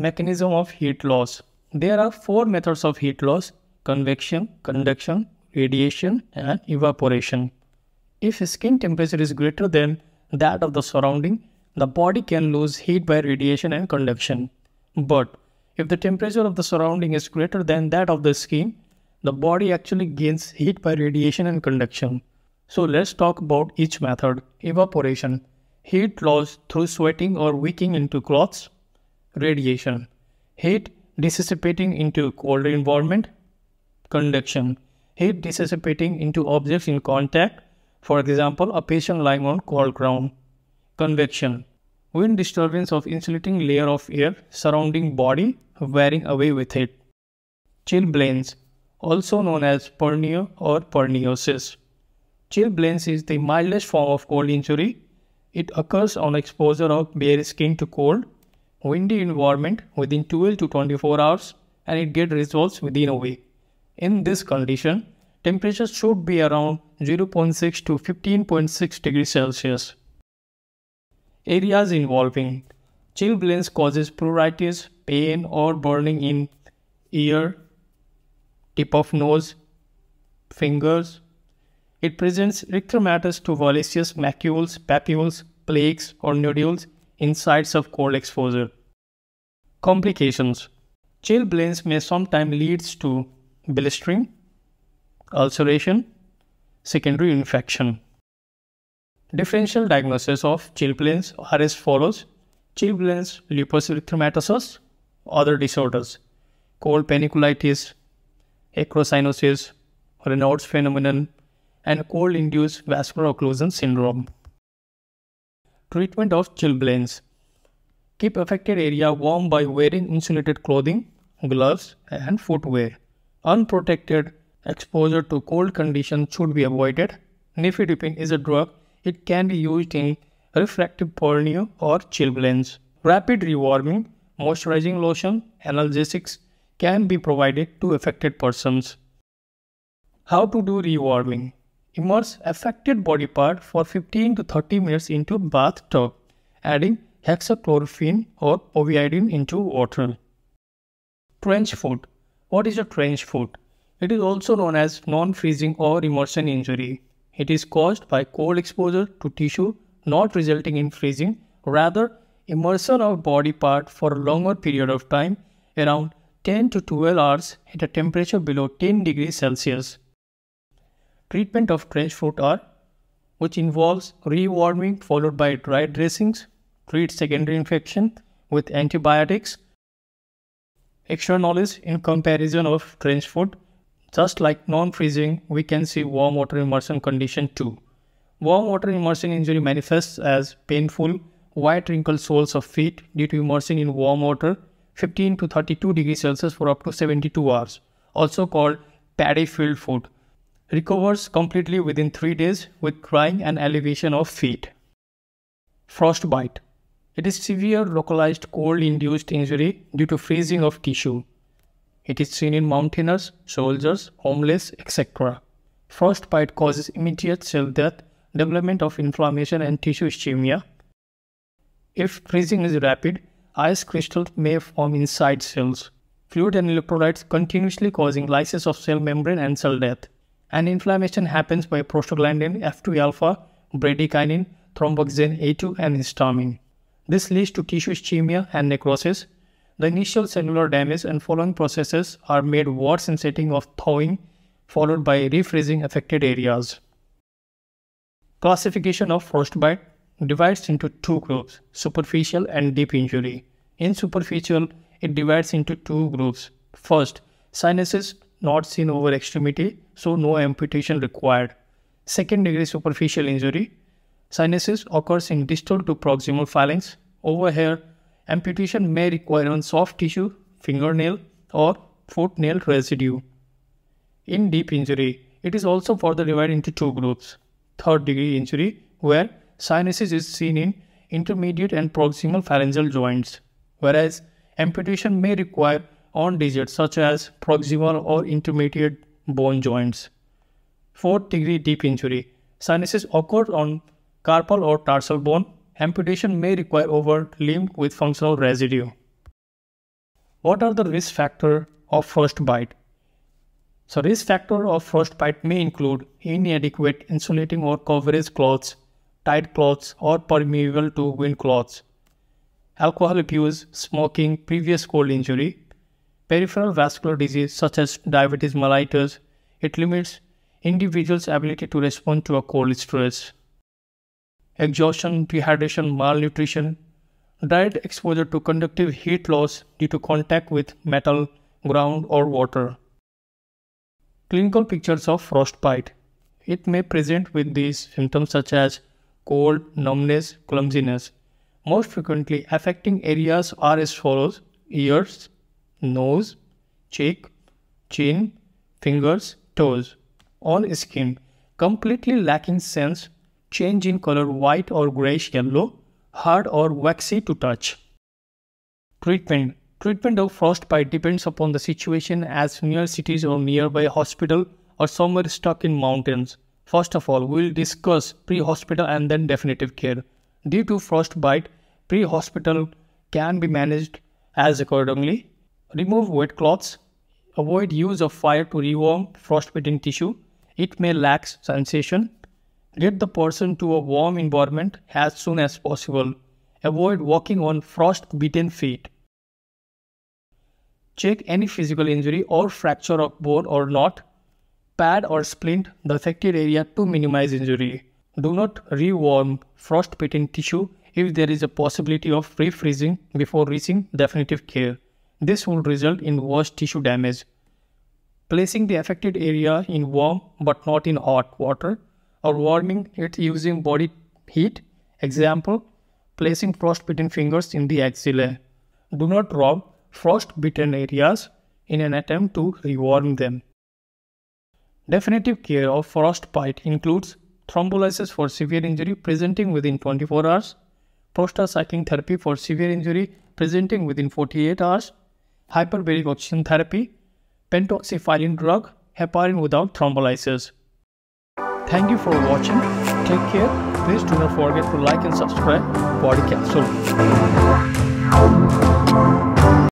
Mechanism of heat loss. There are four methods of heat loss convection, conduction, radiation, and evaporation. If skin temperature is greater than that of the surrounding, the body can lose heat by radiation and conduction. But if the temperature of the surrounding is greater than that of the skin, the body actually gains heat by radiation and conduction. So let's talk about each method. Evaporation. Heat loss through sweating or wicking into clothes. Radiation. Heat dissipating into colder environment. Conduction. Heat dissipating into objects in contact. For example, a patient lying on cold ground. Convection. Wind disturbance of insulating layer of air surrounding body wearing away with it. Chilblains, also known as pernio or perniosis. Chilblains is the mildest form of cold injury. It occurs on exposure of bare skin to cold, windy environment within 12 to 24 hours and it gets resolved within a week. In this condition, temperature should be around 0.6 to 15.6 degrees Celsius. Areas involving chilblains causes pruritus, pain or burning in ear, tip of nose, fingers. It presents erythematous to violaceous macules, papules, plaques or nodules in sites of cold exposure. Complications Chilblains may sometimes lead to blistering, ulceration, secondary infection. Differential diagnosis of chilblains are as follows. Chilblains lupus erythematosus, other disorders, cold panniculitis, acrocyanosis, Raynaud's phenomenon, and cold-induced vascular occlusion syndrome. Treatment of chilblains. Keep affected area warm by wearing insulated clothing, gloves, and footwear. Unprotected exposure to cold conditions should be avoided. Nifedipine is a drug it can be used in refractive pernio or chilblains. Rapid rewarming, moisturizing lotion, analgesics can be provided to affected persons. How to do rewarming? Immerse affected body part for 15 to 30 minutes into bathtub, adding hexachlorophene or povidone into water. Trench foot. What is a trench foot? It is also known as non-freezing or immersion injury. It is caused by cold exposure to tissue not resulting in freezing, rather immersion of body part for a longer period of time, around 10 to 12 hours at a temperature below 10 degrees Celsius. Treatment of trench foot are which involves rewarming followed by dry dressings, treat secondary infection with antibiotics. Extra knowledge in comparison of trench foot just like non-freezing, we can see warm water immersion condition too. Warm water immersion injury manifests as painful, white wrinkled soles of feet due to immersion in warm water 15 to 32 degrees Celsius for up to 72 hours, also called paddy field foot. Recovers completely within 3 days with crying and elevation of feet. Frostbite. It is severe localized cold induced injury due to freezing of tissue. It is seen in mountaineers, soldiers, homeless, etc. Frostbite causes immediate cell death, development of inflammation and tissue ischemia. If freezing is rapid, ice crystals may form inside cells. Fluid and electrolytes continuously causing lysis of cell membrane and cell death. And inflammation happens by prostaglandin F2 alpha, bradykinin, thromboxane A2 and histamine. This leads to tissue ischemia and necrosis, the initial cellular damage and following processes are made worse in setting of thawing followed by refreezing affected areas. Classification of frostbite divides into two groups, superficial and deep injury. In superficial, it divides into two groups. First, cyanosis not seen over extremity, so no amputation required. Second degree superficial injury, cyanosis occurs in distal to proximal phalanx. Over here, Amputation may require on soft tissue, fingernail, or foot nail residue. In deep injury, it is also further divided into two groups. Third degree injury, where cyanosis is seen in intermediate and proximal phalangeal joints, whereas amputation may require on digits such as proximal or intermediate bone joints. Fourth degree deep injury, cyanosis occur on carpal or tarsal bone Amputation may require over limb with functional residue. What are the risk factors of frostbite? So risk factor of frostbite may include inadequate insulating or coverage clothes, tight clothes or permeable to wind clothes, alcohol abuse, smoking, previous cold injury, peripheral vascular disease such as diabetes mellitus. It limits individual's ability to respond to a cold stress. Exhaustion, dehydration, malnutrition, direct exposure to conductive heat loss due to contact with metal, ground or water. Clinical pictures of frostbite. It may present with these symptoms such as cold, numbness, clumsiness. Most frequently affecting areas are as follows ears, nose, cheek, chin, fingers, toes. On skin, completely lacking sense, change in color white or grayish yellow, hard or waxy to touch. Treatment Treatment of frostbite depends upon the situation as near cities or nearby hospital or somewhere stuck in mountains. First of all, we will discuss pre-hospital and then definitive care. Due to frostbite, pre-hospital can be managed as accordingly. Remove wet cloths. Avoid use of fire to rewarm frostbitten tissue. It may lack sensation. Get the person to a warm environment as soon as possible. Avoid walking on frost-bitten feet. Check any physical injury or fracture of bone or not pad or splint the affected area to minimize injury. Do not rewarm frostbitten tissue if there is a possibility of refreezing before reaching definitive care. This will result in worse tissue damage. Placing the affected area in warm but not in hot water or warming it using body heat. Example, placing frostbitten fingers in the axilla. Do not rub frostbitten areas in an attempt to rewarm them. Definitive care of frostbite includes thrombolysis for severe injury presenting within 24 hours, prostacyclin therapy for severe injury presenting within 48 hours, hyperbaric oxygen therapy, pentoxifylline drug, heparin without thrombolysis. Thank you for watching. Take care. Please do not forget to like and subscribe Body Capsule.